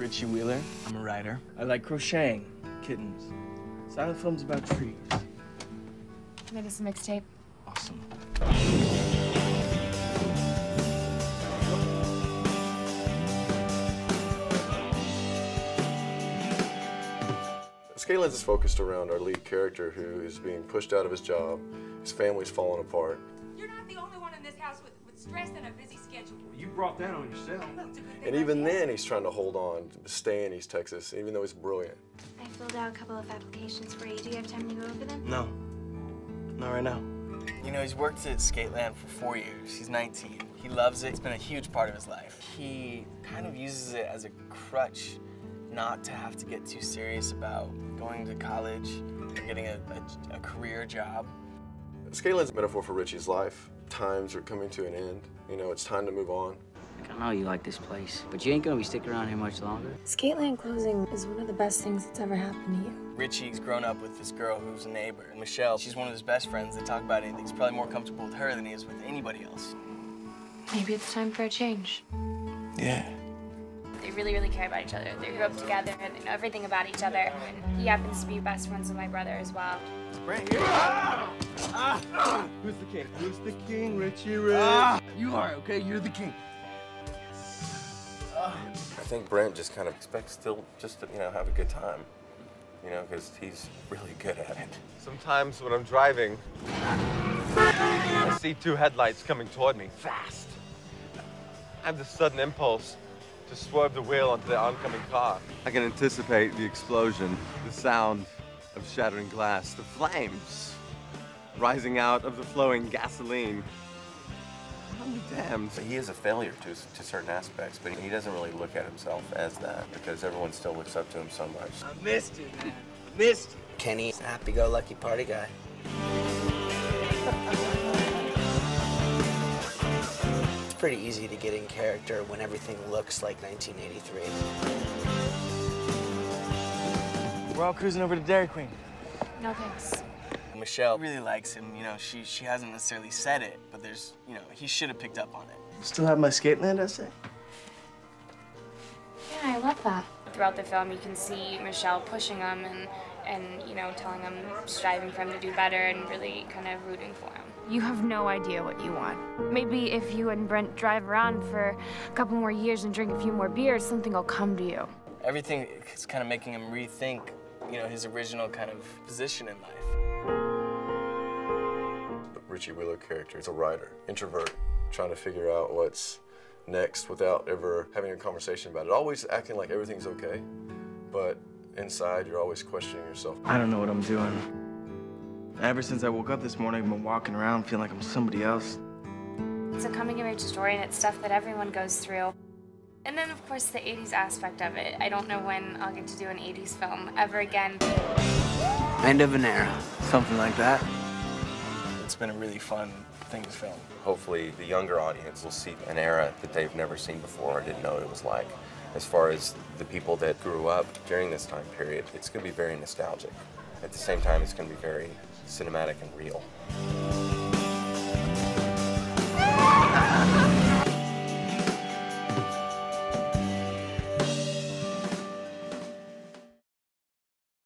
Richie Wheeler. I'm a writer. I like crocheting, kittens. Silent films about trees. Made us a mixtape. Awesome. Skatelands is focused around our lead character who is being pushed out of his job. His family's falling apart. You're not the only stress and a busy schedule. You brought that on yourself. And even then, he's trying to hold on, to stay in East Texas, even though he's brilliant. I filled out a couple of applications for you. Do you have time to go over them? No. Not right now. You know, he's worked at Skateland for four years. He's 19. He loves it. It's been a huge part of his life. He kind of uses it as a crutch not to have to get too serious about going to college or getting a, a, a career job. Skateland's a metaphor for Richie's life. Times are coming to an end. You know, it's time to move on. I know you like this place, but you ain't gonna be sticking around here much longer. Skateland closing is one of the best things that's ever happened to you. Richie's grown up with this girl who's a neighbor. Michelle, she's one of his best friends. They talk about anything. He's probably more comfortable with her than he is with anybody else. Maybe it's time for a change. Yeah. They really, really care about each other. They grew up together and they know everything about each other. And he happens to be best friends with my brother as well. Brent, you're... Ah! Ah! Who's the king? Who's the king, Richie Rich? Ah! You are, okay? You're the king. I think Brent just kind of expects still just to, you know, have a good time. You know, because he's really good at it. Sometimes when I'm driving, I see two headlights coming toward me, fast. I have this sudden impulse to swerve the wheel onto the oncoming car. I can anticipate the explosion, the sound of shattering glass, the flames rising out of the flowing gasoline. I'll be damned. He is a failure to, to certain aspects, but he doesn't really look at himself as that because everyone still looks up to him so much. I missed you, man. I missed you. Kenny's a happy-go-lucky party guy. It's pretty easy to get in character when everything looks like 1983. We're all cruising over to Dairy Queen. No thanks. Michelle really likes him. You know, she she hasn't necessarily said it, but there's, you know, he should have picked up on it. Still have my Skateland essay? Yeah, I love that. Throughout the film, you can see Michelle pushing him and, and you know, telling him, striving for him to do better and really kind of rooting for him. You have no idea what you want. Maybe if you and Brent drive around for a couple more years and drink a few more beers, something will come to you. Everything is kind of making him rethink, you know, his original kind of position in life. The Richie Wheeler character is a writer, introvert, trying to figure out what's next without ever having a conversation about it. Always acting like everything's okay, but inside you're always questioning yourself. I don't know what I'm doing. Ever since I woke up this morning, I've been walking around feeling like I'm somebody else. It's a coming of age story and it's stuff that everyone goes through. And then, of course, the 80s aspect of it. I don't know when I'll get to do an 80s film ever again. End of an era. Something like that. It's been a really fun thing to film. Hopefully, the younger audience will see an era that they've never seen before or didn't know what it was like. As far as the people that grew up during this time period, it's going to be very nostalgic. At the same time, it's going to be very cinematic and real.